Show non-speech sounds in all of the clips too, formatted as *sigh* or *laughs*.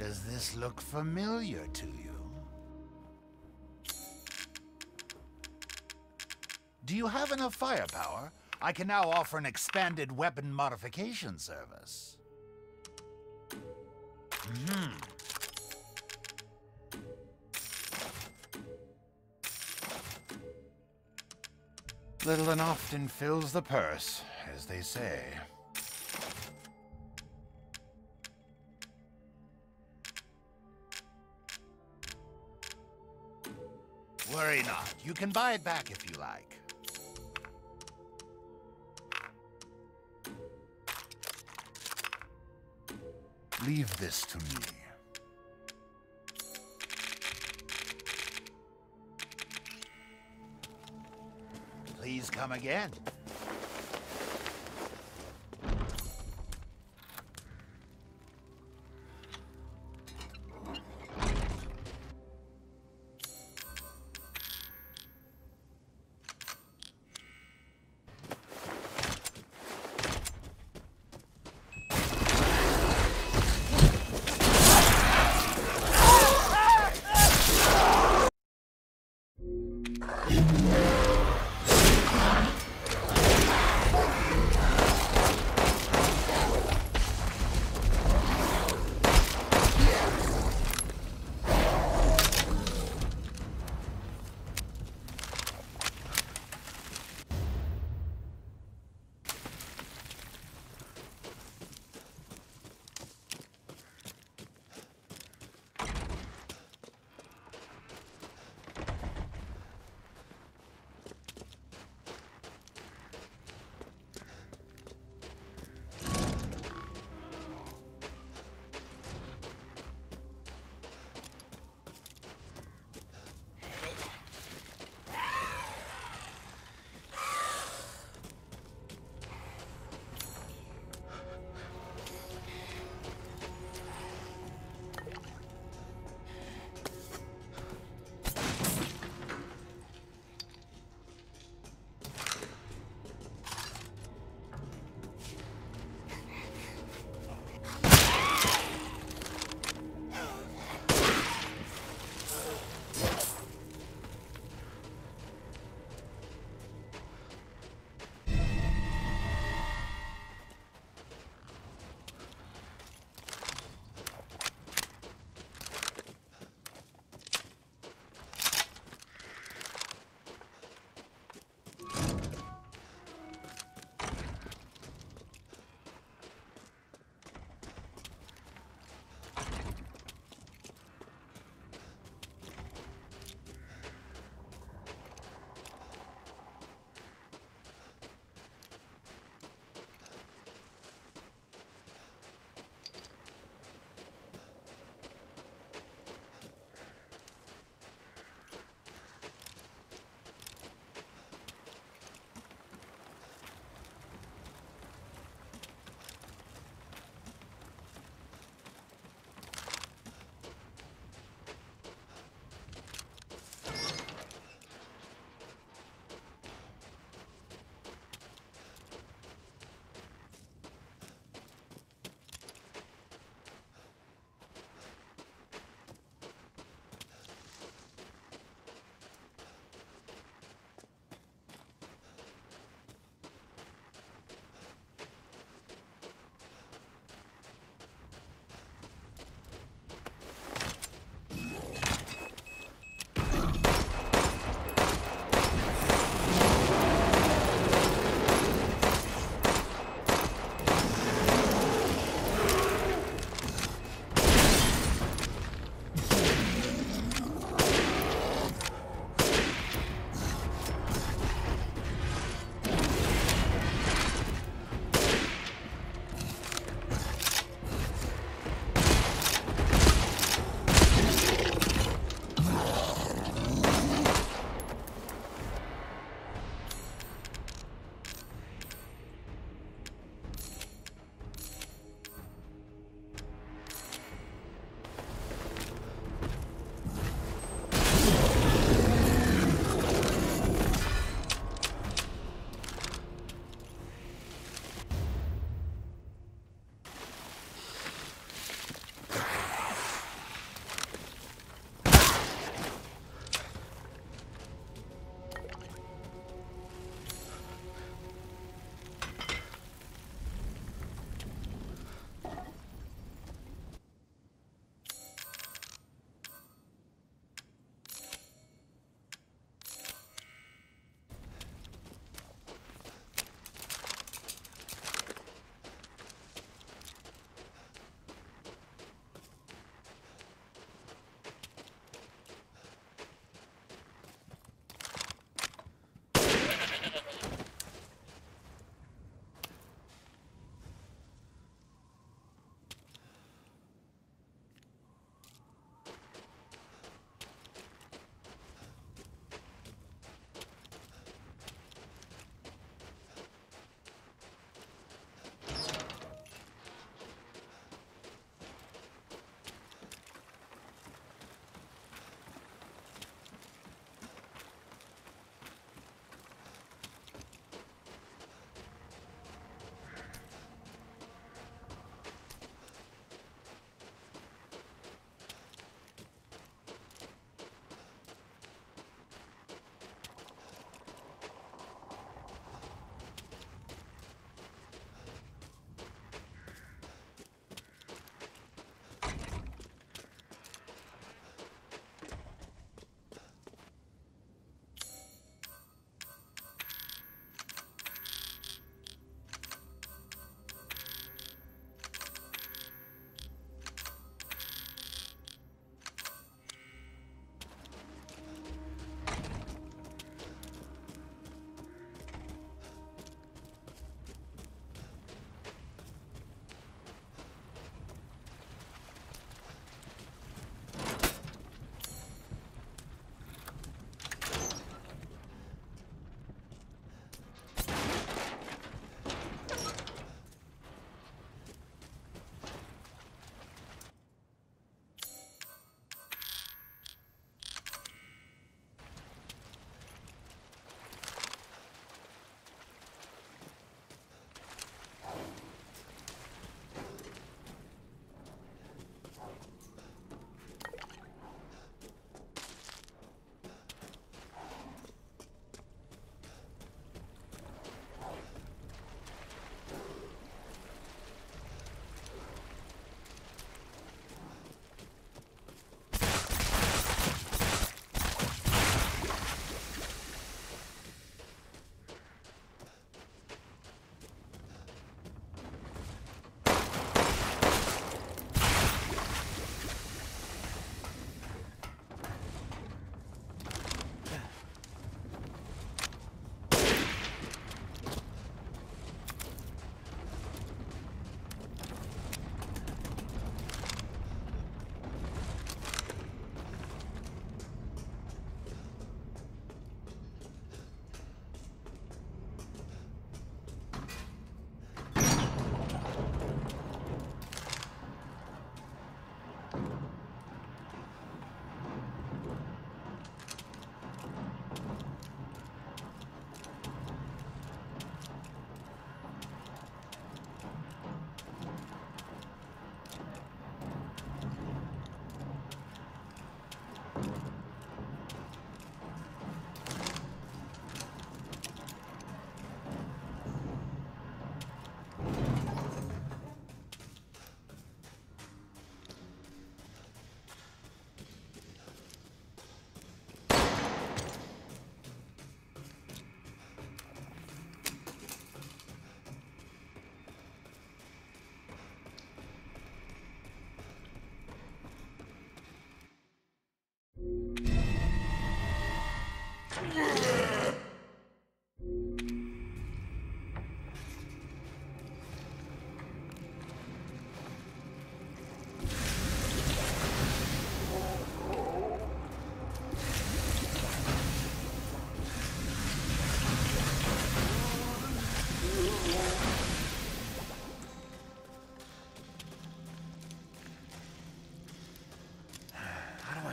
Does this look familiar to you? Do you have enough firepower? I can now offer an expanded weapon modification service. Hmm. Little and often fills the purse, as they say. Worry not. You can buy it back if you like. Leave this to me. Please come again.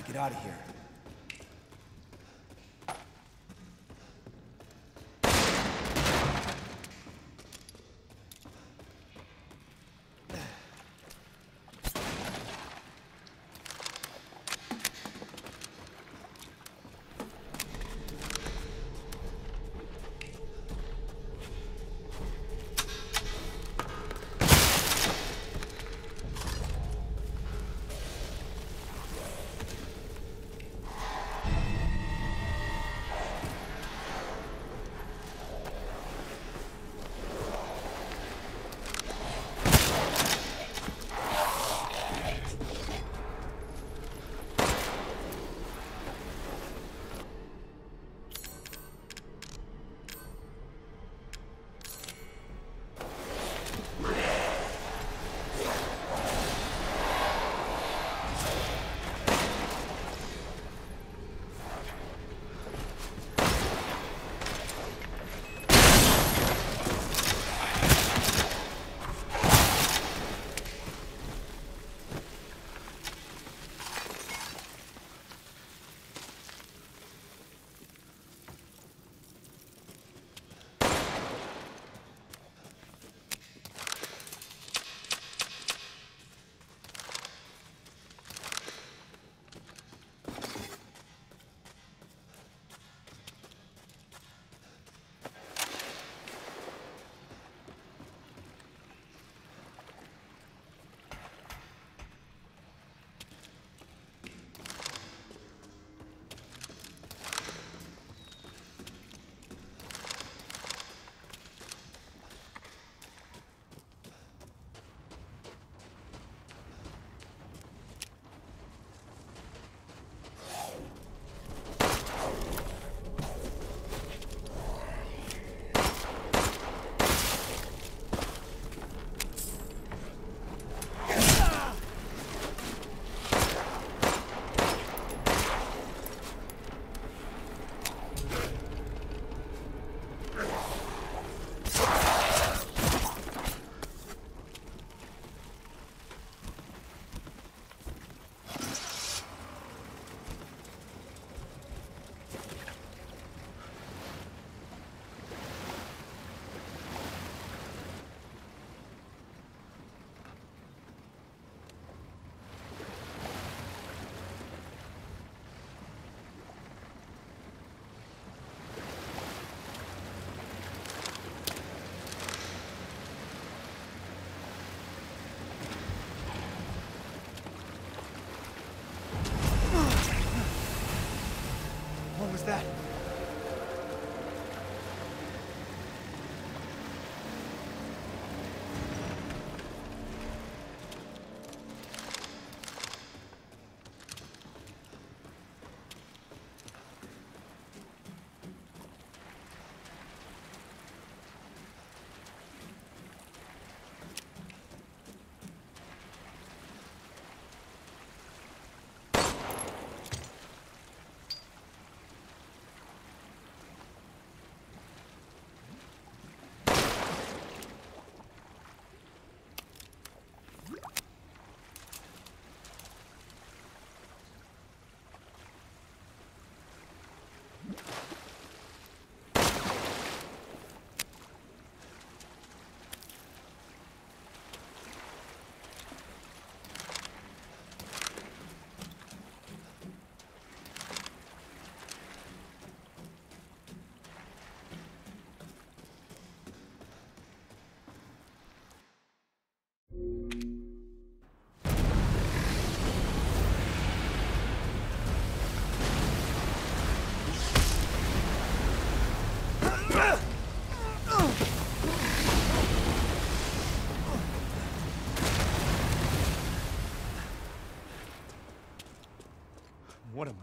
Get out of here.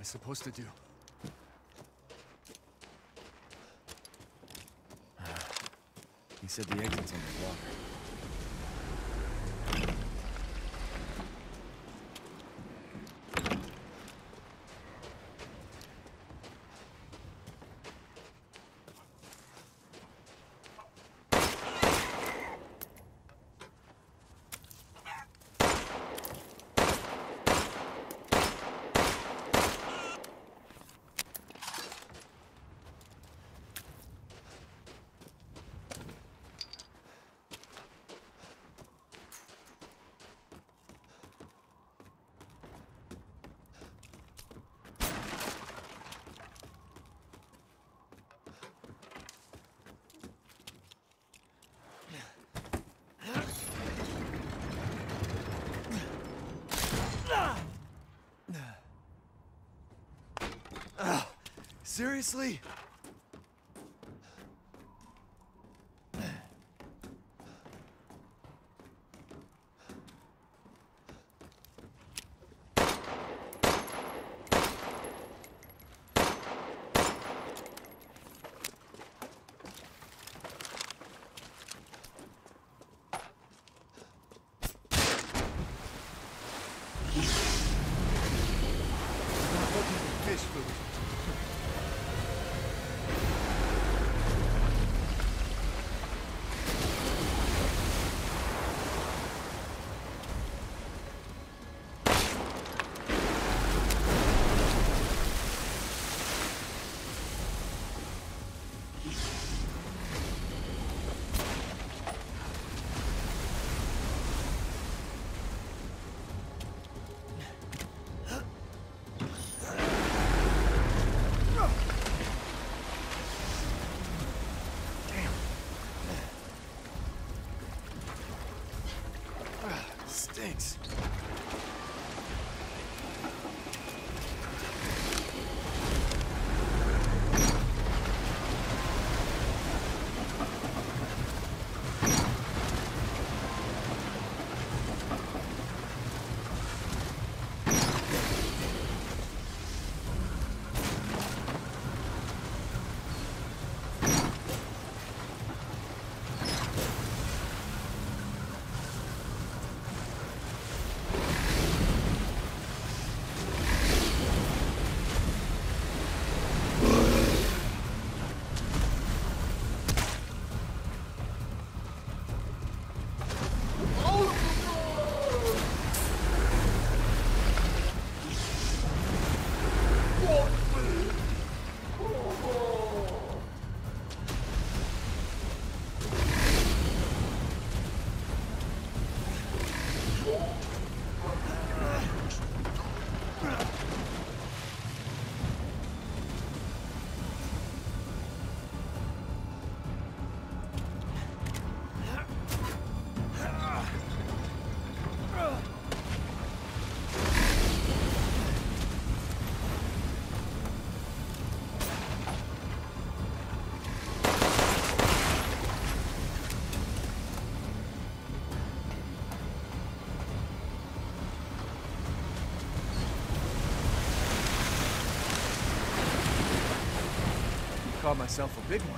I supposed to do? Ah. He said the exit's on the block. Seriously? Myself a big one.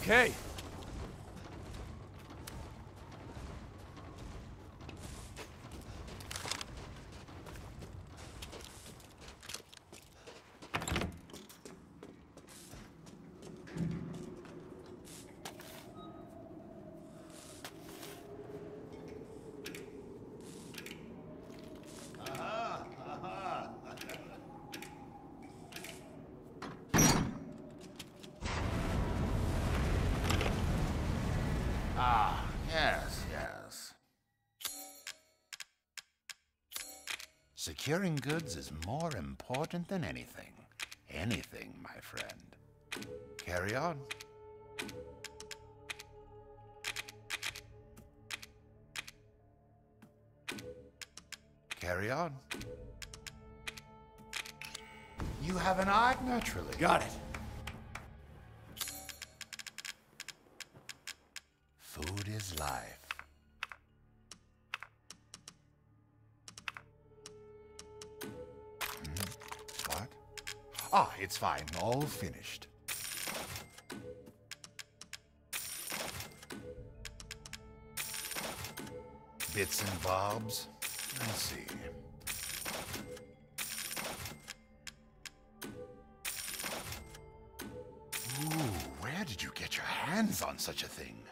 Okay. Securing goods is more important than anything. Anything, my friend. Carry on. Carry on. You have an art, naturally. Got it. Food is life. Ah, it's fine. All finished. Bits and bobs? I see. Ooh, where did you get your hands on such a thing?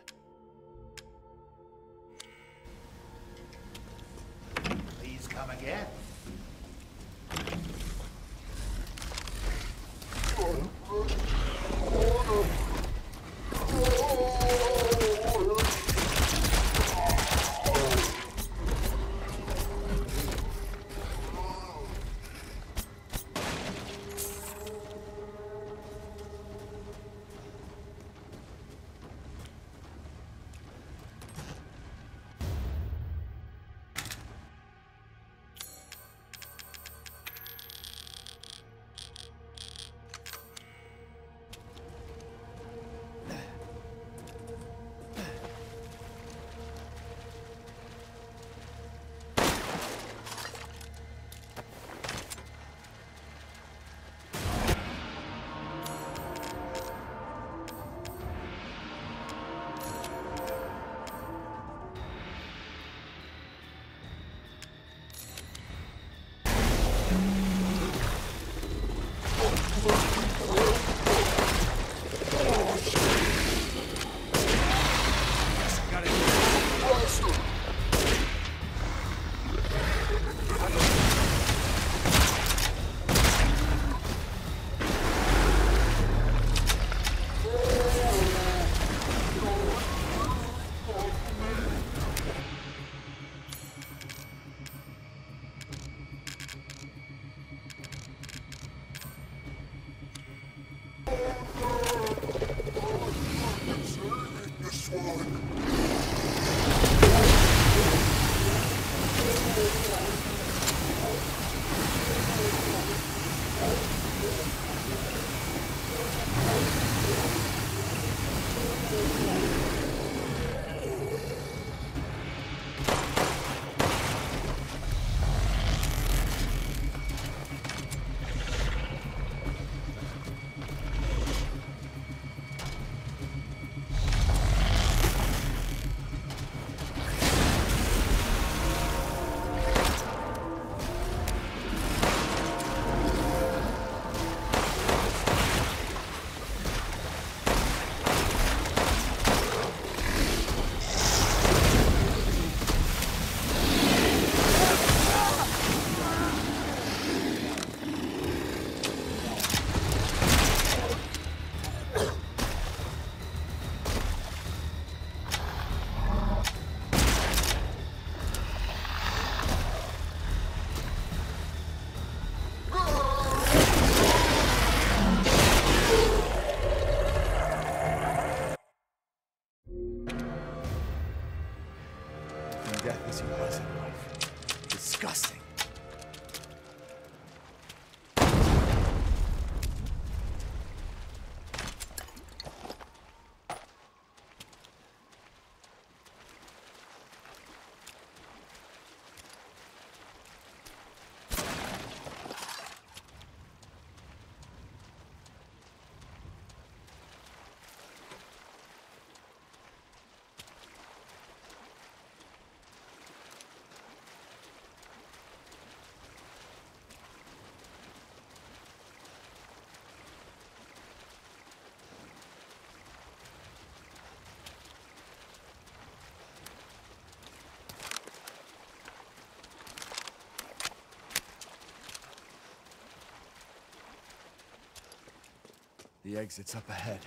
The exit's up ahead.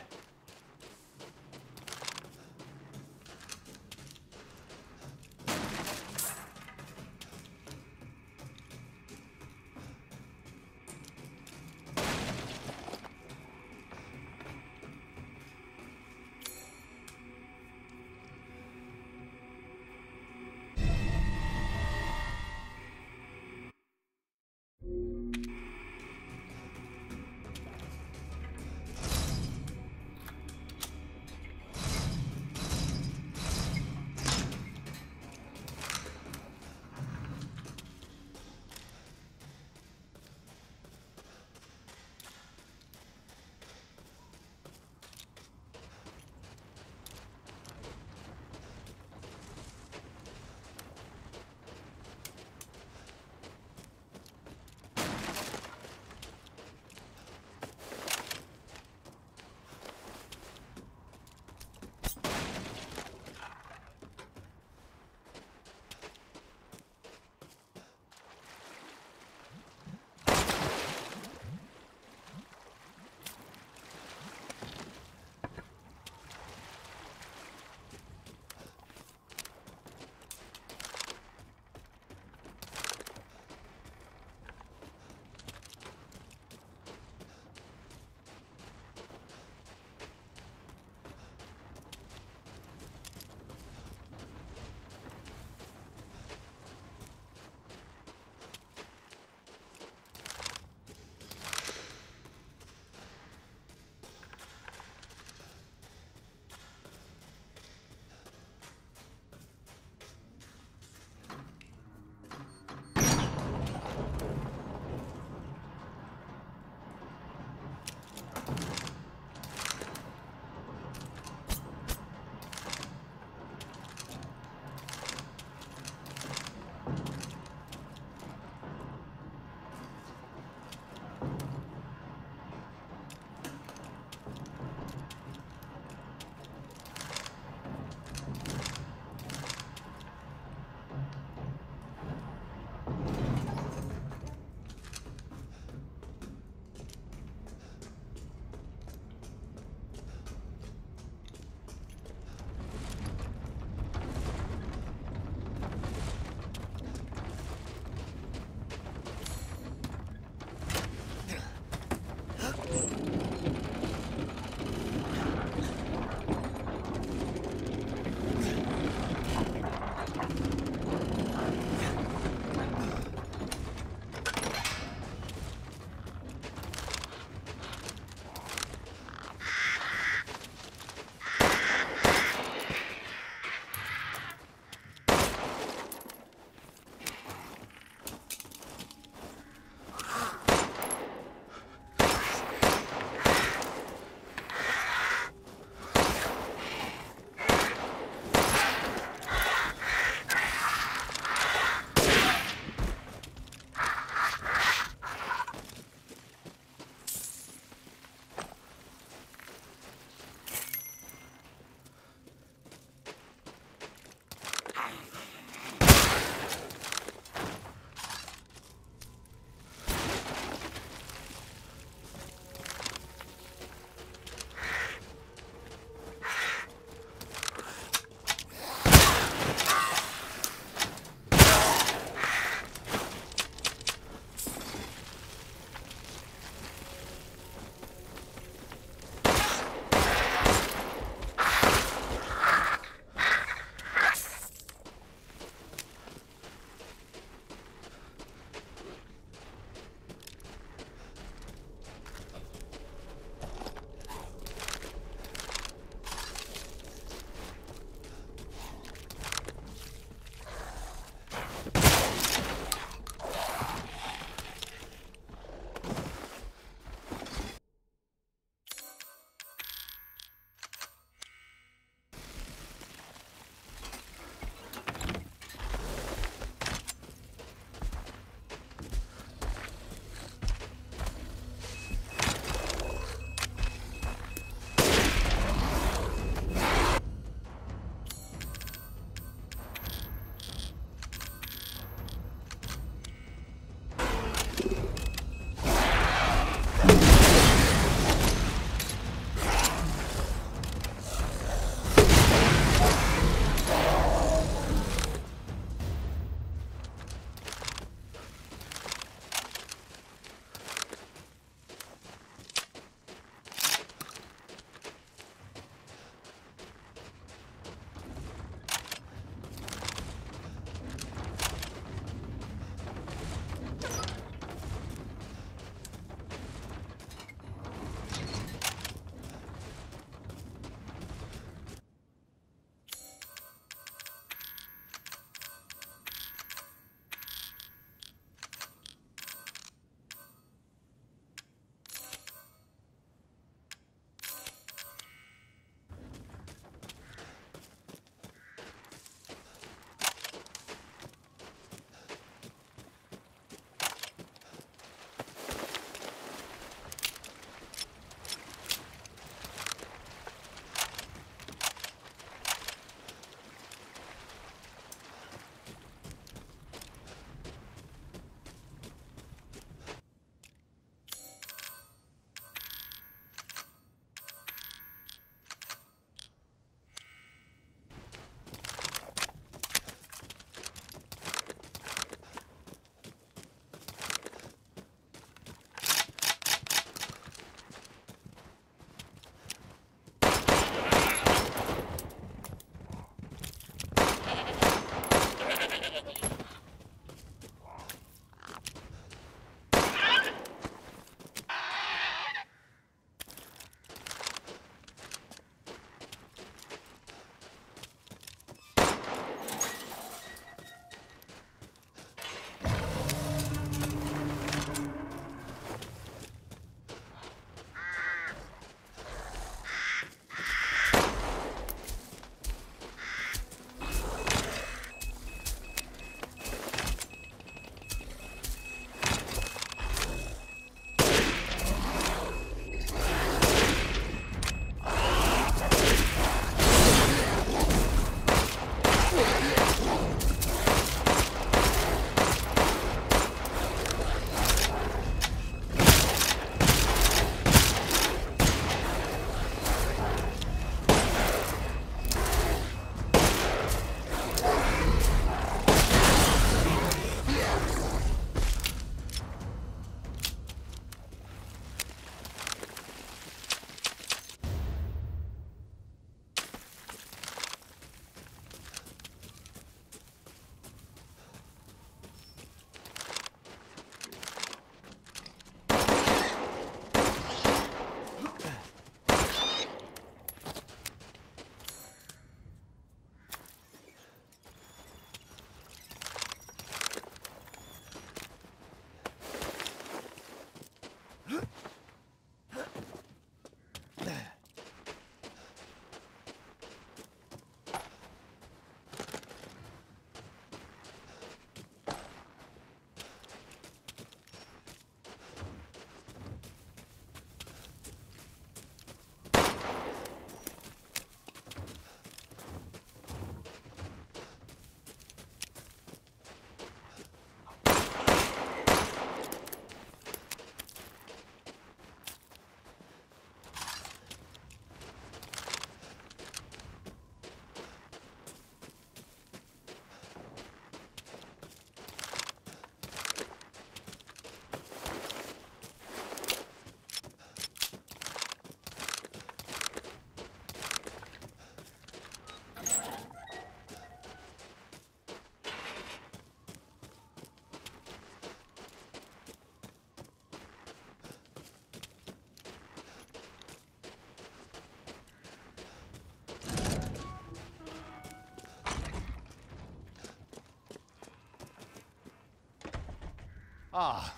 Ah,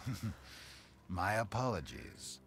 *laughs* my apologies.